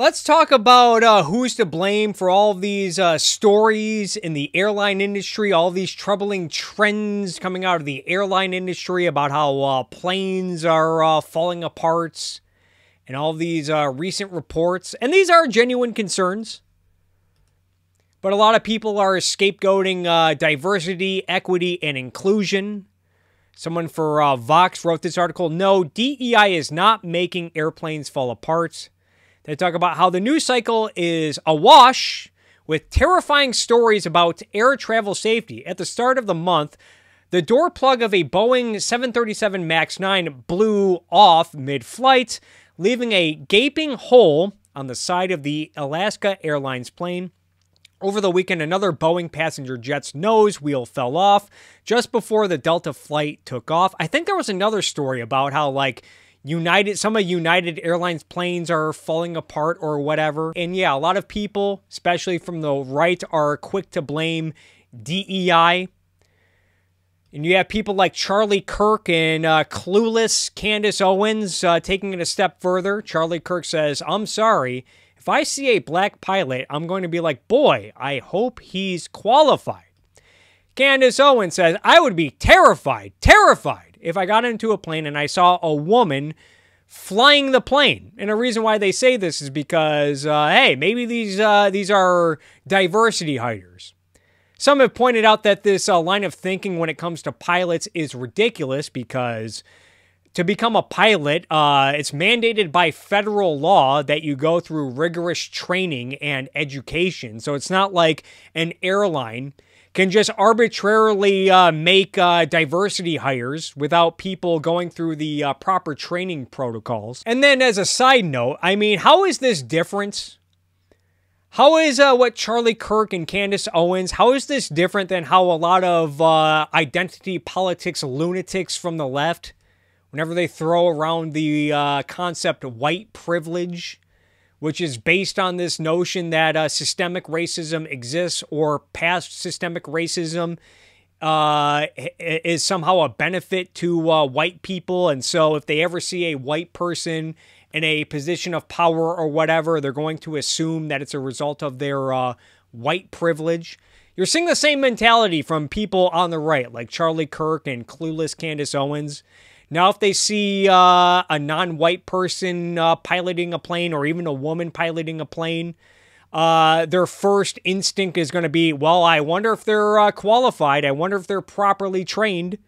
Let's talk about uh, who's to blame for all these uh, stories in the airline industry, all these troubling trends coming out of the airline industry about how uh, planes are uh, falling apart, and all these uh, recent reports. And these are genuine concerns. But a lot of people are scapegoating uh, diversity, equity, and inclusion. Someone for Vox wrote this article No, DEI is not making airplanes fall apart. They talk about how the news cycle is awash with terrifying stories about air travel safety. At the start of the month, the door plug of a Boeing 737 MAX 9 blew off mid flight, leaving a gaping hole on the side of the Alaska Airlines plane. Over the weekend, another Boeing passenger jet's nose wheel fell off just before the Delta flight took off. I think there was another story about how, like, United, some of United Airlines planes are falling apart or whatever. And yeah, a lot of people, especially from the right, are quick to blame DEI. And you have people like Charlie Kirk and uh, clueless Candace Owens uh, taking it a step further. Charlie Kirk says, I'm sorry. If I see a black pilot, I'm going to be like, boy, I hope he's qualified. Candace Owens says, I would be terrified, terrified if I got into a plane and I saw a woman flying the plane. And the reason why they say this is because, uh, hey, maybe these uh, these are diversity hires. Some have pointed out that this uh, line of thinking when it comes to pilots is ridiculous because to become a pilot, uh, it's mandated by federal law that you go through rigorous training and education. So it's not like an airline can just arbitrarily uh, make uh, diversity hires without people going through the uh, proper training protocols. And then, as a side note, I mean, how is this different? How is uh, what Charlie Kirk and Candace Owens, how is this different than how a lot of uh, identity politics lunatics from the left, whenever they throw around the uh, concept of white privilege, which is based on this notion that uh, systemic racism exists or past systemic racism uh, is somehow a benefit to uh, white people. And so if they ever see a white person in a position of power or whatever, they're going to assume that it's a result of their uh, white privilege. You're seeing the same mentality from people on the right, like Charlie Kirk and clueless Candace Owens. Now, if they see uh, a non white person uh, piloting a plane or even a woman piloting a plane, uh, their first instinct is going to be, well, I wonder if they're uh, qualified. I wonder if they're properly trained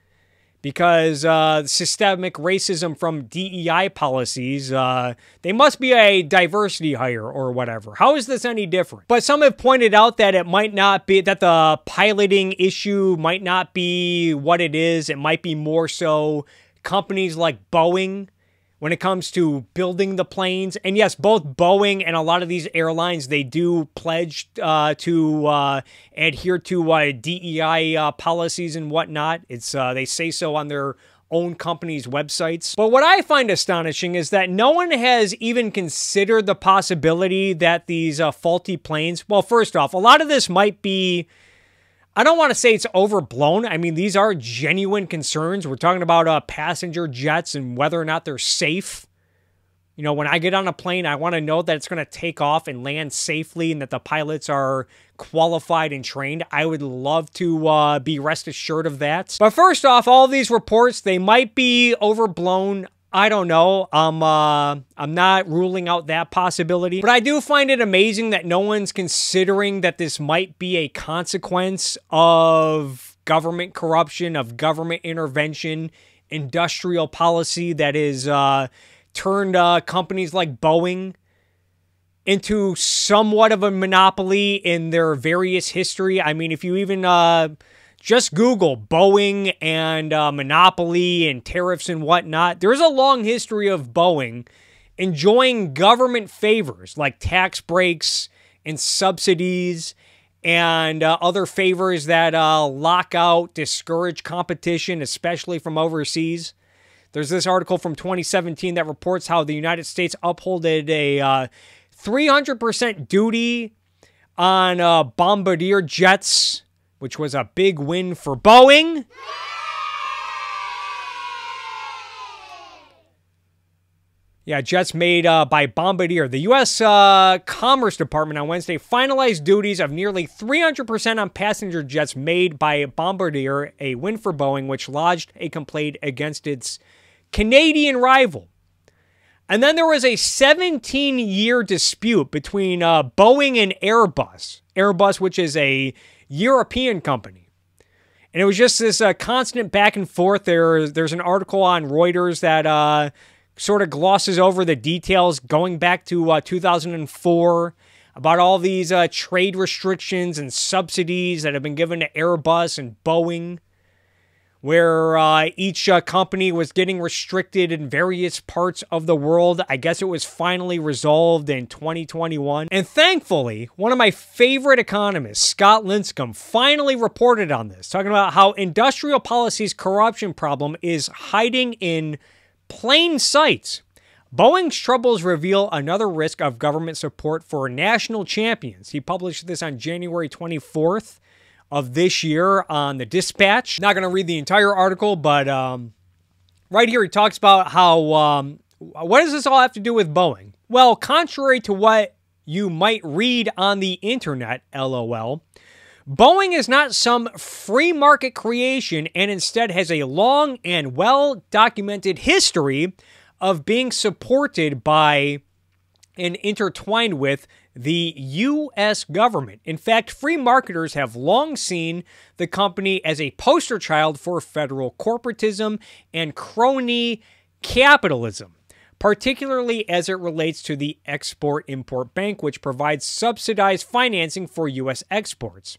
because uh, systemic racism from DEI policies, uh, they must be a diversity hire or whatever. How is this any different? But some have pointed out that it might not be, that the piloting issue might not be what it is. It might be more so companies like Boeing when it comes to building the planes. And yes, both Boeing and a lot of these airlines, they do pledge uh, to uh, adhere to uh, DEI uh, policies and whatnot. It's uh, They say so on their own companies' websites. But what I find astonishing is that no one has even considered the possibility that these uh, faulty planes, well, first off, a lot of this might be I don't want to say it's overblown. I mean, these are genuine concerns. We're talking about uh, passenger jets and whether or not they're safe. You know, when I get on a plane, I want to know that it's going to take off and land safely and that the pilots are qualified and trained. I would love to uh, be rest assured of that. But first off, all these reports, they might be overblown. I don't know. I'm uh, I'm not ruling out that possibility, but I do find it amazing that no one's considering that this might be a consequence of government corruption, of government intervention, industrial policy that is uh, turned uh, companies like Boeing into somewhat of a monopoly in their various history. I mean, if you even uh, just Google Boeing and uh, monopoly and tariffs and whatnot. There's a long history of Boeing enjoying government favors like tax breaks and subsidies and uh, other favors that uh, lock out, discourage competition, especially from overseas. There's this article from 2017 that reports how the United States upholded a uh, 300% duty on uh, bombardier jets which was a big win for Boeing. Yeah, jets made uh, by Bombardier. The U.S. Uh, Commerce Department on Wednesday finalized duties of nearly 300% on passenger jets made by Bombardier, a win for Boeing, which lodged a complaint against its Canadian rival. And then there was a 17 year dispute between uh, Boeing and Airbus. Airbus, which is a European company. And it was just this uh, constant back and forth. There, there's an article on Reuters that uh, sort of glosses over the details going back to uh, 2004 about all these uh, trade restrictions and subsidies that have been given to Airbus and Boeing, where uh, each uh, company was getting restricted in various parts of the world. I guess it was finally resolved in 2021. And thankfully, one of my favorite economists, Scott Lincicome, finally reported on this, talking about how industrial policy's corruption problem is hiding in plain sight. Boeing's troubles reveal another risk of government support for national champions. He published this on January 24th of this year on the Dispatch. Not going to read the entire article, but um, right here he talks about how um, what does this all have to do with Boeing? Well, contrary to what you might read on the internet, lol, Boeing is not some free market creation and instead has a long and well documented history of being supported by and intertwined with the U.S. government. In fact, free marketers have long seen the company as a poster child for federal corporatism and crony capitalism particularly as it relates to the Export Import Bank, which provides subsidized financing for U.S. exports.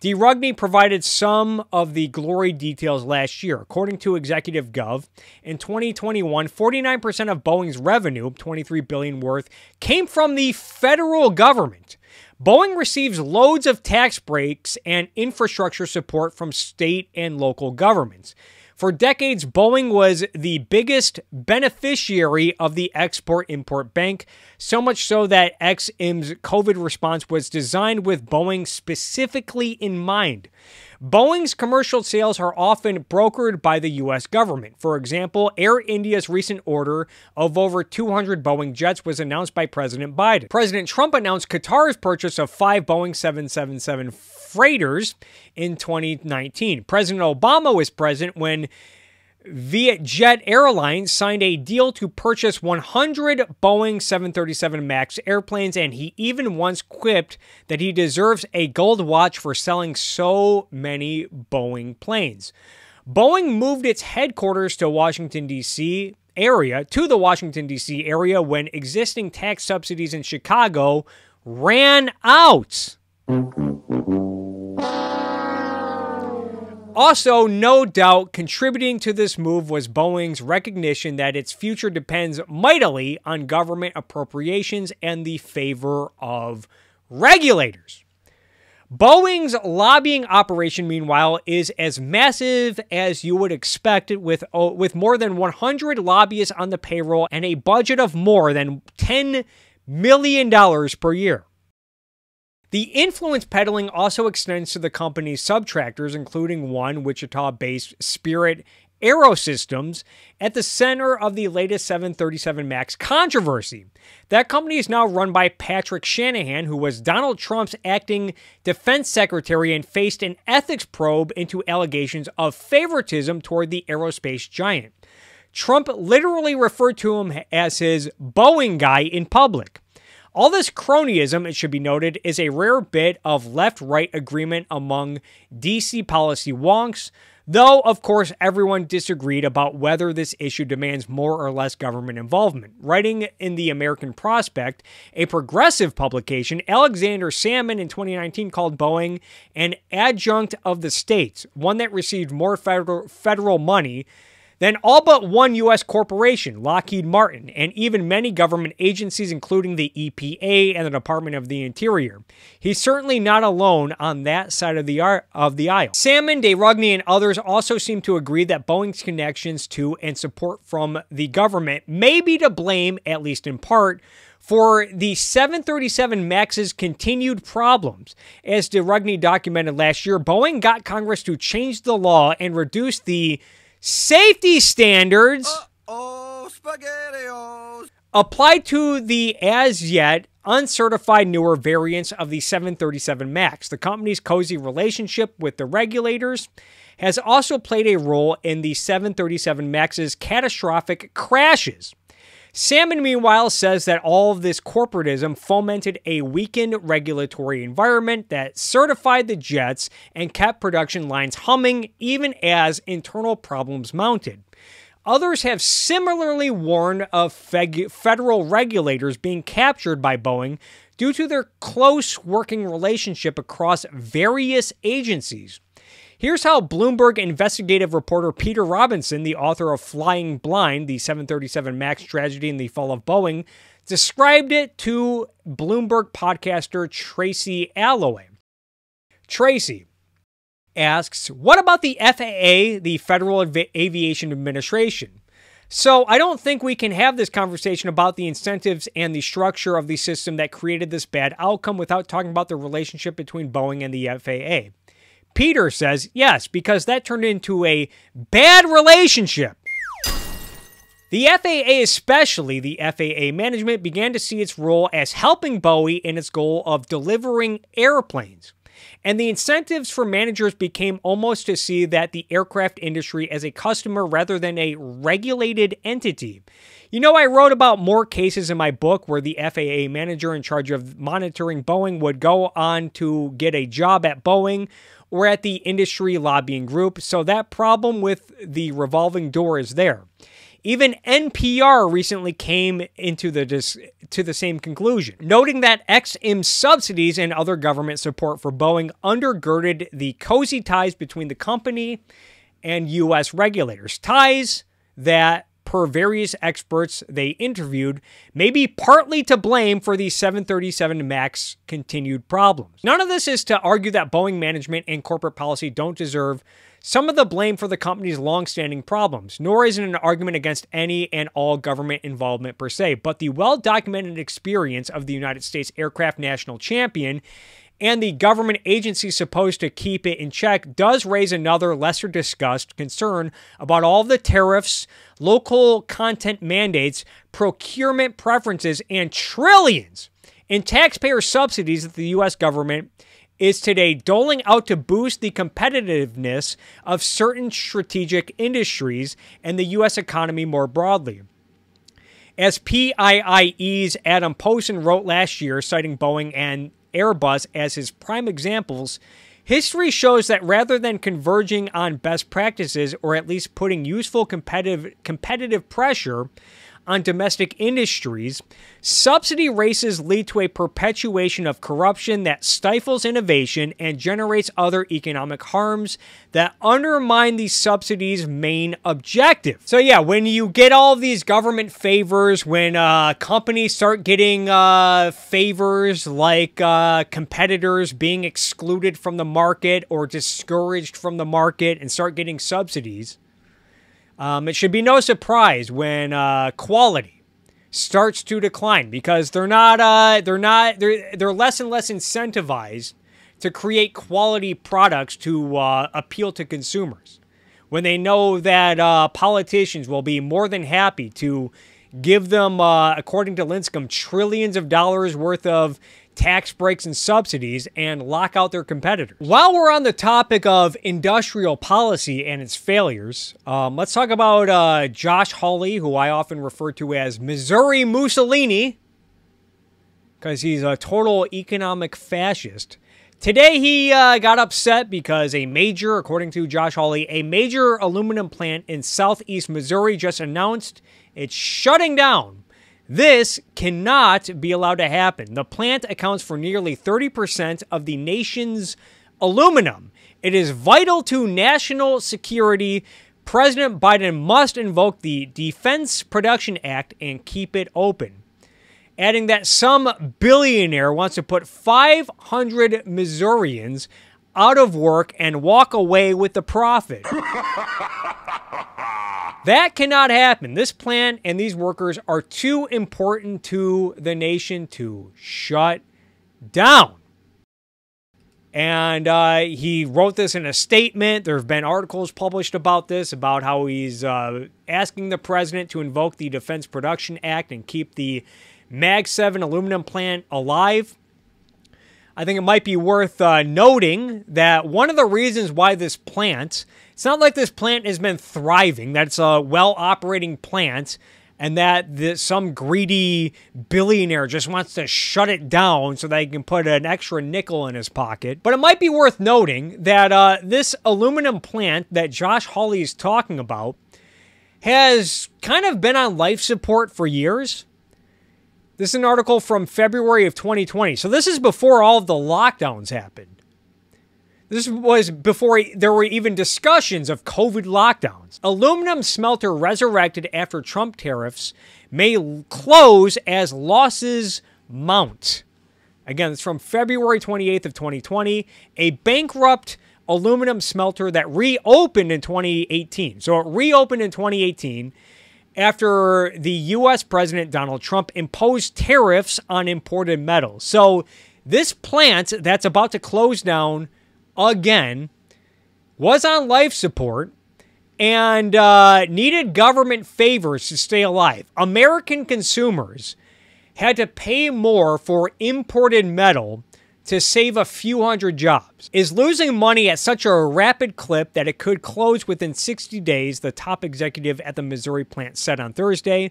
DeRugny provided some of the glory details last year. According to Executive Gov, in 2021, 49% of Boeing's revenue, 23 billion worth, came from the federal government. Boeing receives loads of tax breaks and infrastructure support from state and local governments. For decades, Boeing was the biggest beneficiary of the Export Import Bank, so much so that EXIM's COVID response was designed with Boeing specifically in mind. Boeing's commercial sales are often brokered by the U.S. government. For example, Air India's recent order of over 200 Boeing jets was announced by President Biden. President Trump announced Qatar's purchase of five Boeing 777 freighters in 2019. President Obama was present when Vietjet Airlines signed a deal to purchase 100 Boeing 737 MAX airplanes, and he even once quipped that he deserves a gold watch for selling so many Boeing planes. Boeing moved its headquarters to Washington, D.C. area, to the Washington, D.C. area when existing tax subsidies in Chicago ran out. Also, no doubt, contributing to this move was Boeing's recognition that its future depends mightily on government appropriations and the favor of regulators. Boeing's lobbying operation, meanwhile, is as massive as you would expect with, uh, with more than 100 lobbyists on the payroll and a budget of more than $10 million per year. The influence peddling also extends to the company's subtractors, including one Wichita based Spirit Aerosystems at the center of the latest 737 MAX controversy. That company is now run by Patrick Shanahan, who was Donald Trump's acting defense secretary and faced an ethics probe into allegations of favoritism toward the aerospace giant. Trump literally referred to him as his Boeing guy in public. All this cronyism, it should be noted, is a rare bit of left right agreement among DC policy wonks, though, of course, everyone disagreed about whether this issue demands more or less government involvement. Writing in the American Prospect, a progressive publication, Alexander Sammon in 2019 called Boeing an adjunct of the states, one that received more federal, federal money then all but one U.S. corporation, Lockheed Martin, and even many government agencies, including the EPA and the Department of the Interior. He's certainly not alone on that side of the, of the aisle. Sammon, DeRugny, and others also seem to agree that Boeing's connections to and support from the government may be to blame, at least in part, for the 737 MAX's continued problems. As de Rugy documented last year, Boeing got Congress to change the law and reduce the safety standards. Applied to the as yet uncertified newer variants of the 737 MAX, the company's cozy relationship with the regulators has also played a role in the 737 MAX's catastrophic crashes. Sammon, meanwhile, says that all of this corporatism fomented a weakened regulatory environment that certified the jets and kept production lines humming even as internal problems mounted. Others have similarly warned of federal regulators being captured by Boeing due to their close working relationship across various agencies. Here's how Bloomberg investigative reporter Peter Robinson, the author of Flying Blind, the 737 MAX tragedy and the fall of Boeing, described it to Bloomberg podcaster Tracy Alloway. Tracy, asks, What about the FAA, the Federal Aviation Administration? So I don't think we can have this conversation about the incentives and the structure of the system that created this bad outcome without talking about the relationship between Boeing and the FAA. Peter says, yes, because that turned into a bad relationship. The FAA, especially the FAA management, began to see its role as helping Boeing in its goal of delivering airplanes. And the incentives for managers became almost to see that the aircraft industry as a customer rather than a regulated entity. You know, I wrote about more cases in my book where the FAA manager in charge of monitoring Boeing would go on to get a job at Boeing or at the industry lobbying group, so that problem with the revolving door is there. Even NPR recently came into the to the same conclusion, noting that EXIM subsidies and other government support for Boeing undergirded the cozy ties between the company and U.S. regulators. Ties that per various experts they interviewed, may be partly to blame for the 737 MAX continued problems. None of this is to argue that Boeing management and corporate policy don't deserve some of the blame for the company's long-standing problems, nor is it an argument against any and all government involvement per se, but the well-documented experience of the United States aircraft national champion and the government agency supposed to keep it in check does raise another lesser discussed concern about all the tariffs, local content mandates, procurement preferences, and trillions in taxpayer subsidies that the U.S. government is today doling out to boost the competitiveness of certain strategic industries and the U.S. economy more broadly. As PIIE's Adam Posen wrote last year, citing Boeing and Airbus as his prime examples, history shows that rather than converging on best practices or at least putting useful competitive competitive pressure on domestic industries, subsidy races lead to a perpetuation of corruption that stifles innovation and generates other economic harms that undermine the subsidies' main objective. So, yeah, when you get all these government favors, when uh, companies start getting uh, favors like uh, competitors being excluded from the market or discouraged from the market and start getting subsidies, um, it should be no surprise when uh, quality starts to decline because they're not uh, they're not they're they're less and less incentivized to create quality products to uh, appeal to consumers. When they know that uh, politicians will be more than happy to give them, uh, according to Lincicome, trillions of dollars worth of tax breaks and subsidies and lock out their competitors. While we're on the topic of industrial policy and its failures, um, let's talk about uh, Josh Hawley, who I often refer to as Missouri Mussolini, because he's a total economic fascist. Today, he uh, got upset because a major, according to Josh Hawley, a major aluminum plant in southeast Missouri just announced it's shutting down this cannot be allowed to happen. The plant accounts for nearly 30% of the nation's aluminum. It is vital to national security. President Biden must invoke the Defense Production Act and keep it open. Adding that some billionaire wants to put 500 Missourians out of work and walk away with the profit. that cannot happen. This plant and these workers are too important to the nation to shut down. And uh, he wrote this in a statement. There have been articles published about this, about how he's uh, asking the president to invoke the Defense Production Act and keep the MAG 7 aluminum plant alive. I think it might be worth uh, noting that one of the reasons why this plant, it's not like this plant has been thriving, that it's a well operating plant and that the, some greedy billionaire just wants to shut it down so that he can put an extra nickel in his pocket. But it might be worth noting that uh, this aluminum plant that Josh Hawley is talking about has kind of been on life support for years. This is an article from February of 2020. So this is before all of the lockdowns happened. This was before there were even discussions of COVID lockdowns. Aluminum smelter resurrected after Trump tariffs may close as losses mount. Again, it's from February 28th of 2020. A bankrupt aluminum smelter that reopened in 2018. So it reopened in 2018 after the US President Donald Trump imposed tariffs on imported metals. So this plant that's about to close down again, was on life support, and uh, needed government favors to stay alive. American consumers had to pay more for imported metal to save a few hundred jobs. Is losing money at such a rapid clip that it could close within 60 days, the top executive at the Missouri plant said on Thursday.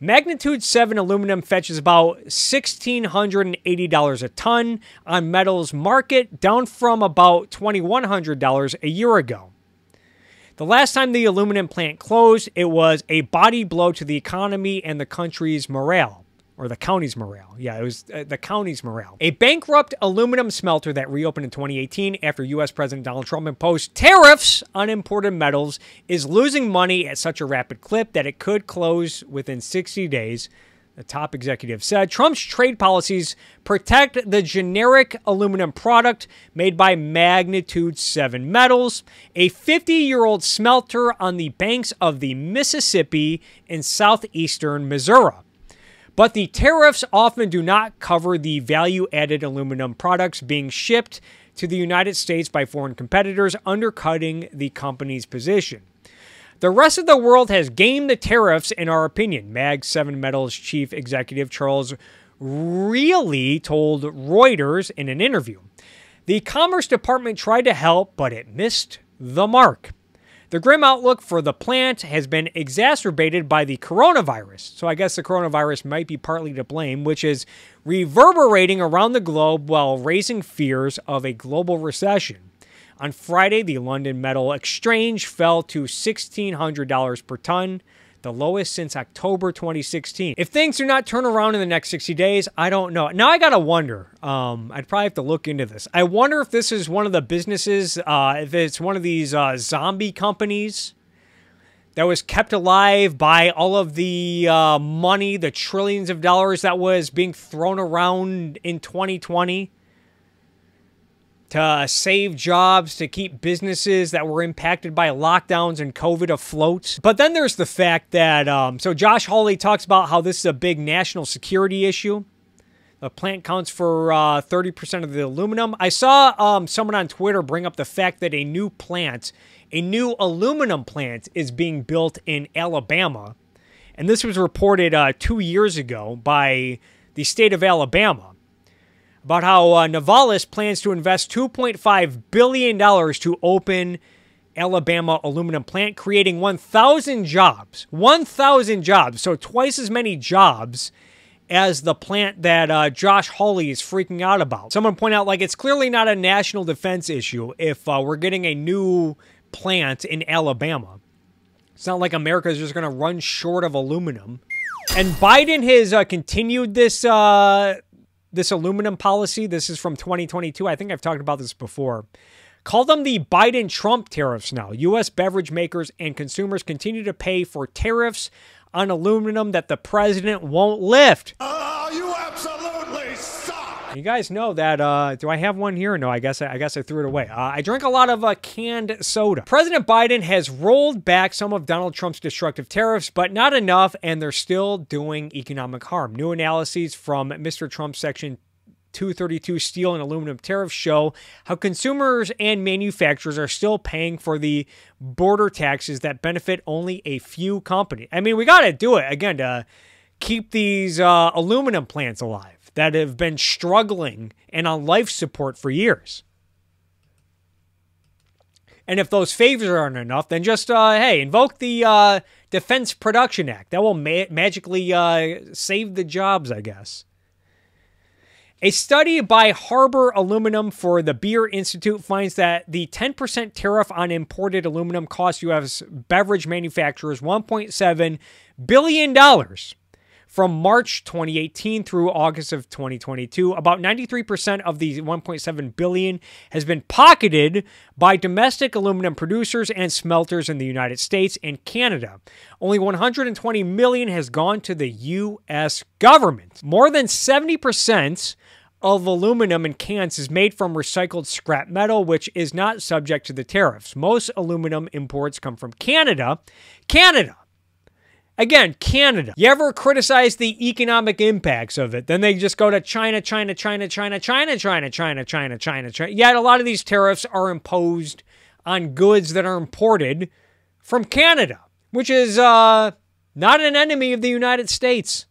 Magnitude 7 aluminum fetches about $1,680 a ton on metals market, down from about $2,100 a year ago. The last time the aluminum plant closed, it was a body blow to the economy and the country's morale or the county's morale. Yeah, it was uh, the county's morale. A bankrupt aluminum smelter that reopened in 2018 after U.S. President Donald Trump imposed tariffs on imported metals is losing money at such a rapid clip that it could close within 60 days. The top executive said Trump's trade policies protect the generic aluminum product made by Magnitude 7 Metals, a 50 year old smelter on the banks of the Mississippi in southeastern Missouri. But the tariffs often do not cover the value added aluminum products being shipped to the United States by foreign competitors, undercutting the company's position. The rest of the world has gamed the tariffs, in our opinion, MAG 7 Metals chief executive Charles Reilly told Reuters in an interview. The Commerce Department tried to help, but it missed the mark. The grim outlook for the plant has been exacerbated by the coronavirus. So I guess the coronavirus might be partly to blame, which is reverberating around the globe while raising fears of a global recession. On Friday, the London Metal Exchange fell to $1,600 per ton the lowest since October 2016. If things do not turn around in the next 60 days, I don't know. Now I gotta wonder. Um, I'd probably have to look into this. I wonder if this is one of the businesses, uh, if it's one of these uh, zombie companies that was kept alive by all of the uh, money, the trillions of dollars that was being thrown around in 2020 to save jobs, to keep businesses that were impacted by lockdowns and COVID afloat. But then there's the fact that, um, so Josh Hawley talks about how this is a big national security issue. The plant counts for uh, 30% of the aluminum. I saw um, someone on Twitter bring up the fact that a new plant, a new aluminum plant, is being built in Alabama. And this was reported uh, two years ago by the state of Alabama about how uh, Novelis plans to invest $2.5 billion to open Alabama aluminum plant, creating 1,000 jobs. 1,000 jobs. So twice as many jobs as the plant that uh, Josh Hawley is freaking out about. Someone point out, like, it's clearly not a national defense issue if uh, we're getting a new plant in Alabama. It's not like America is just going to run short of aluminum. And Biden has uh, continued this uh, this aluminum policy. This is from 2022. I think I've talked about this before. Call them the Biden Trump tariffs now. U.S. beverage makers and consumers continue to pay for tariffs on aluminum that the president won't lift. Suck! You guys know that. Uh, do I have one here? No, I guess I, I guess I threw it away. Uh, I drink a lot of uh, canned soda. President Biden has rolled back some of Donald Trump's destructive tariffs, but not enough, and they're still doing economic harm. New analyses from Mr. Trump's Section 232 steel and aluminum tariffs show how consumers and manufacturers are still paying for the border taxes that benefit only a few companies. I mean, we got to do it again to keep these uh, aluminum plants alive that have been struggling and on life support for years. And if those favors aren't enough, then just, uh, hey, invoke the uh, Defense Production Act. That will ma- magically uh, save the jobs, I guess. A study by Harbor Aluminum for the Beer Institute finds that the 10% tariff on imported aluminum costs U.S. beverage manufacturers $1.7 billion from March 2018 through August of 2022. About 93% of the 1.7 billion has been pocketed by domestic aluminum producers and smelters in the United States and Canada. Only 120 million has gone to the US government. More than 70% of aluminum in cans is made from recycled scrap metal, which is not subject to the tariffs. Most aluminum imports come from Canada. Canada Again, Canada. You ever criticize the economic impacts of it? Then they just go to China, China, China, China, China, China, China, China, China, China. Yet a lot of these tariffs are imposed on goods that are imported from Canada, which is uh, not an enemy of the United States.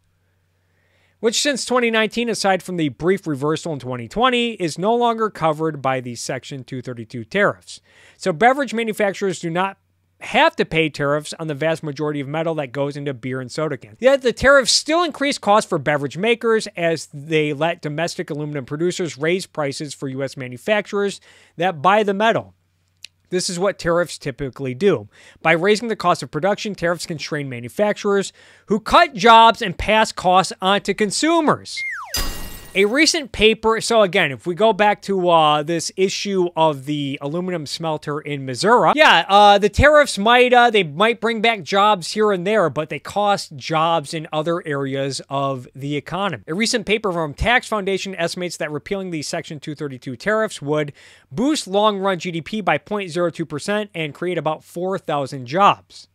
Which, since 2019, aside from the brief reversal in 2020, is no longer covered by the Section 232 tariffs. So, beverage manufacturers do not have to pay tariffs on the vast majority of metal that goes into beer and soda cans. Yet the tariffs still increase costs for beverage makers as they let domestic aluminum producers raise prices for U.S. manufacturers that buy the metal. This is what tariffs typically do. By raising the cost of production, tariffs constrain manufacturers who cut jobs and pass costs on to consumers. A recent paper, so again, if we go back to uh, this issue of the aluminum smelter in Missouri, yeah, uh, the tariffs might, uh, they might bring back jobs here and there, but they cost jobs in other areas of the economy. A recent paper from Tax Foundation estimates that repealing the Section 232 tariffs would boost long-run GDP by 0.02% and create about 4,000 jobs.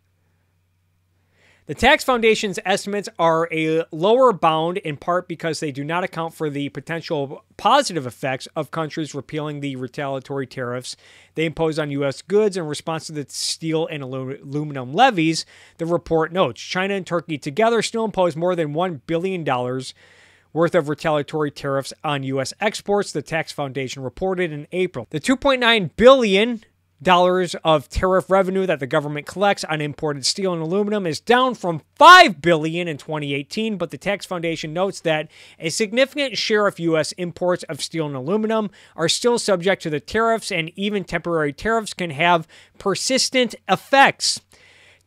The tax foundation's estimates are a lower bound in part because they do not account for the potential positive effects of countries repealing the retaliatory tariffs they impose on U.S. goods in response to the steel and aluminum levies. The report notes China and Turkey together still impose more than $1 billion worth of retaliatory tariffs on U.S. exports, the tax foundation reported in April. The 2.9 billion dollars of tariff revenue that the government collects on imported steel and aluminum is down from 5 billion in 2018, but the tax foundation notes that a significant share of US imports of steel and aluminum are still subject to the tariffs and even temporary tariffs can have persistent effects.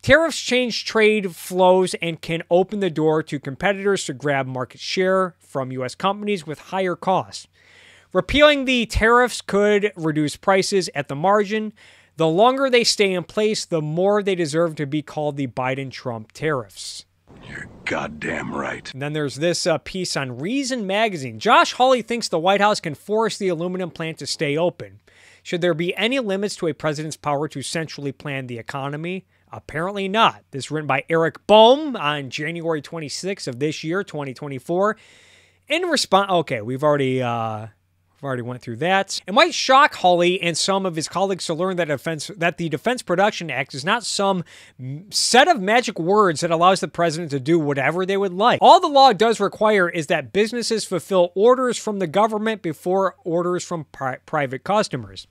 Tariffs change trade flows and can open the door to competitors to grab market share from US companies with higher costs. Repealing the tariffs could reduce prices at the margin. The longer they stay in place, the more they deserve to be called the Biden Trump tariffs. You're goddamn right. And then there's this uh, piece on Reason Magazine. Josh Hawley thinks the White House can force the aluminum plant to stay open. Should there be any limits to a president's power to centrally plan the economy? Apparently not. This is written by Eric Boehm on January 26th of this year, 2024. In response, okay, we've already uh, Already went through that. It might shock Hawley and some of his colleagues to learn that defense that the Defense Production Act is not some set of magic words that allows the president to do whatever they would like. All the law does require is that businesses fulfill orders from the government before orders from pri private customers.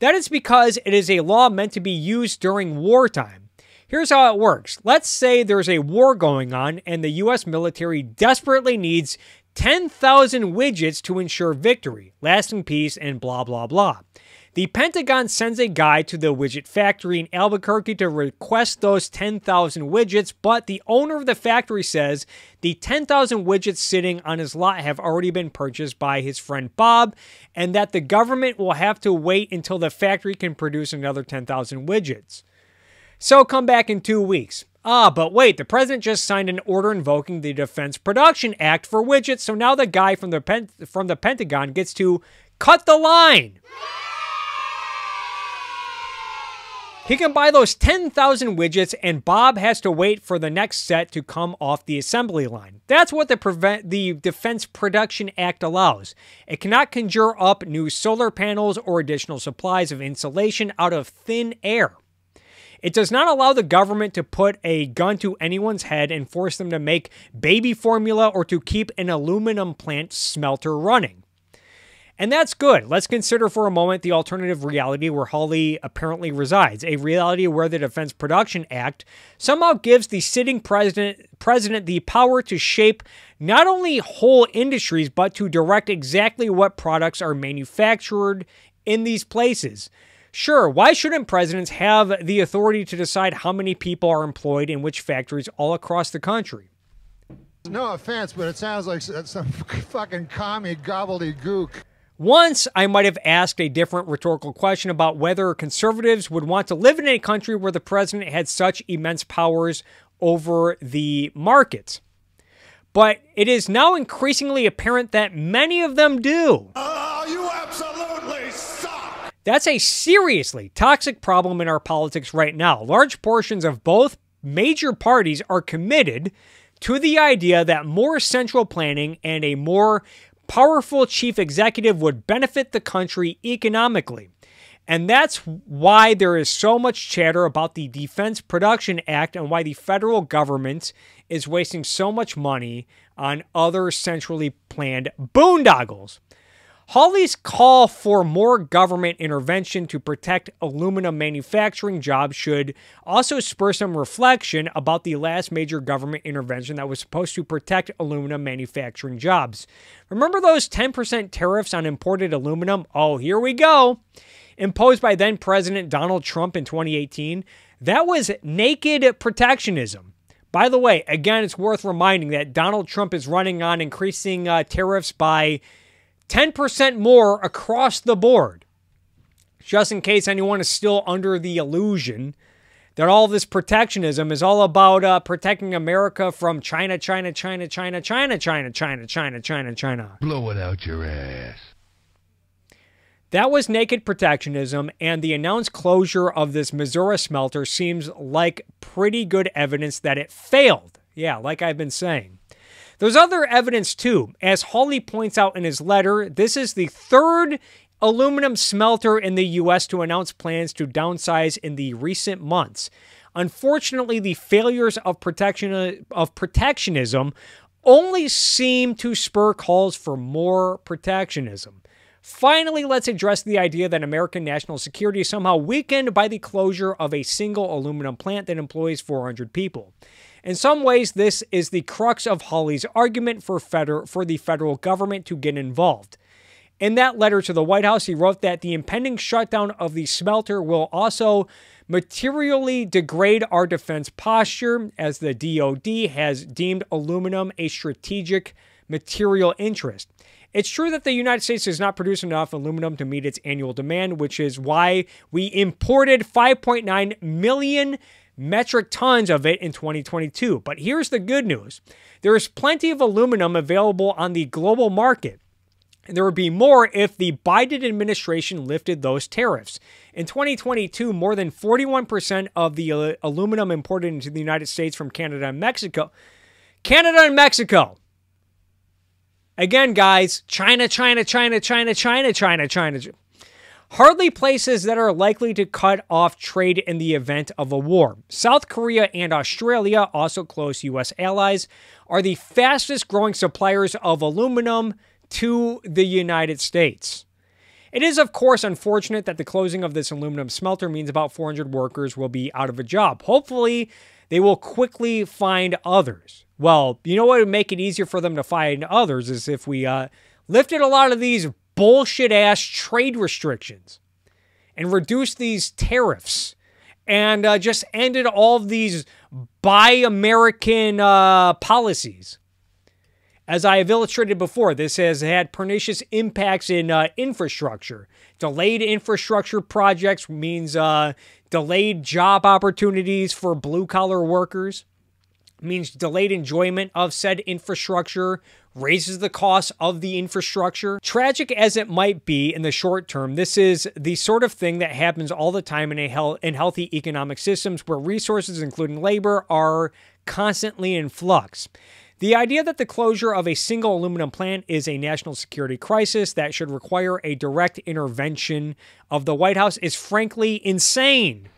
That is because it is a law meant to be used during wartime. Here's how it works. Let's say there's a war going on and the US military desperately needs 10,000 widgets to ensure victory, lasting peace, and blah, blah, blah. The Pentagon sends a guy to the widget factory in Albuquerque to request those 10,000 widgets, but the owner of the factory says the 10,000 widgets sitting on his lot have already been purchased by his friend Bob, and that the government will have to wait until the factory can produce another 10,000 widgets. So come back in two weeks. Ah, but wait, the president just signed an order invoking the Defense Production Act for widgets, so now the guy from the pen- from the Pentagon gets to cut the line. He can buy those 10,000 widgets, and Bob has to wait for the next set to come off the assembly line. That's what the, prevent, the Defense Production Act allows. It cannot conjure up new solar panels or additional supplies of insulation out of thin air. It does not allow the government to put a gun to anyone's head and force them to make baby formula or to keep an aluminum plant smelter running. And that's good. Let's consider for a moment the alternative reality where Hawley apparently resides, a reality where the Defense Production Act somehow gives the sitting president president the power to shape not only whole industries but to direct exactly what products are manufactured in these places. Sure, why shouldn't presidents have the authority to decide how many people are employed in which factories all across the country? No offense, but it sounds like some fucking commie gobbledygook. Once, I might have asked a different rhetorical question about whether conservatives would want to live in a country where the president had such immense powers over the markets. But it is now increasingly apparent that many of them do. Oh, you absolutely suck! That's a seriously toxic problem in our politics right now. Large portions of both major parties are committed to the idea that more central planning and a more powerful chief executive would benefit the country economically. And that's why there is so much chatter about the Defense Production Act and why the federal government is wasting so much money on other centrally planned boondoggles. Hawley's call for more government intervention to protect aluminum manufacturing jobs should also spur some reflection about the last major government intervention that was supposed to protect aluminum manufacturing jobs. Remember those 10% tariffs on imported aluminum? Oh, here we go. Imposed by then President Donald Trump in 2018. That was naked protectionism. By the way, again, it's worth reminding that Donald Trump is running on increasing uh, tariffs by 10% more across the board. Just in case anyone is still under the illusion that all this protectionism is all about uh, protecting America from China, China, China, China, China, China, China, China, China, China. Blow it out your ass. That was naked protectionism, and the announced closure of this Missouri smelter seems like pretty good evidence that it failed. Yeah, like I've been saying. There's other evidence too. As Hawley points out in his letter, this is the third aluminum smelter in the U.S. to announce plans to downsize in the recent months. Unfortunately, the failures of protection of protectionism only seem to spur calls for more protectionism. Finally, let's address the idea that American national security is somehow weakened by the closure of a single aluminum plant that employs 400 people. In some ways, this is the crux of Hawley's argument for, feder- for the federal government to get involved. In that letter to the White House, he wrote that the impending shutdown of the smelter will also materially degrade our defense posture, as the DoD has deemed aluminum a strategic material interest. It's true that the United States does not produce enough aluminum to meet its annual demand, which is why we imported 5.9 million metric tons of it in 2022. But here's the good news there is plenty of aluminum available on the global market. And there would be more if the Biden administration lifted those tariffs. In 2022, more than 41% of the uh, aluminum imported into the United States from Canada and Mexico. Canada and Mexico. Again, guys, China, China, China, China, China, China, China. Hardly places that are likely to cut off trade in the event of a war. South Korea and Australia, also close U.S. allies, are the fastest growing suppliers of aluminum to the United States. It is, of course, unfortunate that the closing of this aluminum smelter means about 400 workers will be out of a job. Hopefully, they will quickly find others. Well, you know what would make it easier for them to find others is if we uh, lifted a lot of these bullshit ass trade restrictions and reduced these tariffs and uh, just ended all of these buy American uh, policies. As I have illustrated before, this has had pernicious impacts in uh, infrastructure. Delayed infrastructure projects means uh, delayed job opportunities for blue collar workers. means delayed enjoyment of said infrastructure, raises the cost of the infrastructure. Tragic as it might be in the short term, this is the sort of thing that happens all the time in a in healthy economic systems where resources including labor are constantly in flux. The idea that the closure of a single aluminum plant is a national security crisis that should require a direct intervention of the White House is frankly insane.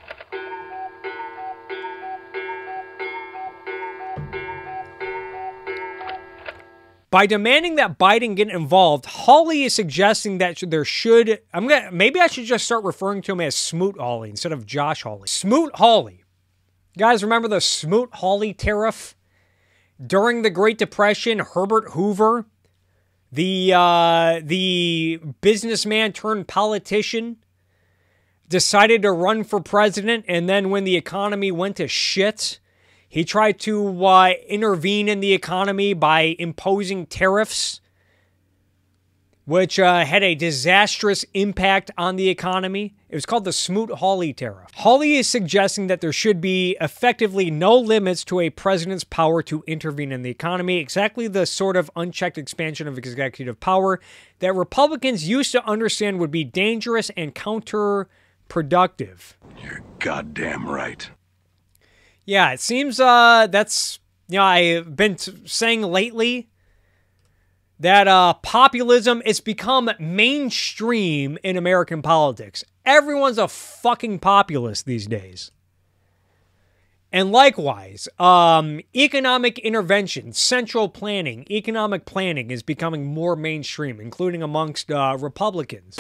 By demanding that Biden get involved, Hawley is suggesting that there should. I'm gonna maybe I should just start referring to him as Smoot Hawley instead of Josh Hawley. Smoot Hawley. You guys, remember the Smoot Hawley tariff during the Great Depression? Herbert Hoover, the uh, the businessman turned politician, decided to run for president, and then when the economy went to shit he tried to uh, intervene in the economy by imposing tariffs, which uh, had a disastrous impact on the economy. It was called the Smoot Hawley tariff. Hawley is suggesting that there should be effectively no limits to a president's power to intervene in the economy, exactly the sort of unchecked expansion of executive power that Republicans used to understand would be dangerous and counterproductive. You're goddamn right. Yeah, it seems uh, that's you know I've been saying lately that uh, populism is become mainstream in American politics. Everyone's a fucking populist these days. And likewise, um, economic intervention, central planning, economic planning is becoming more mainstream, including amongst uh, Republicans.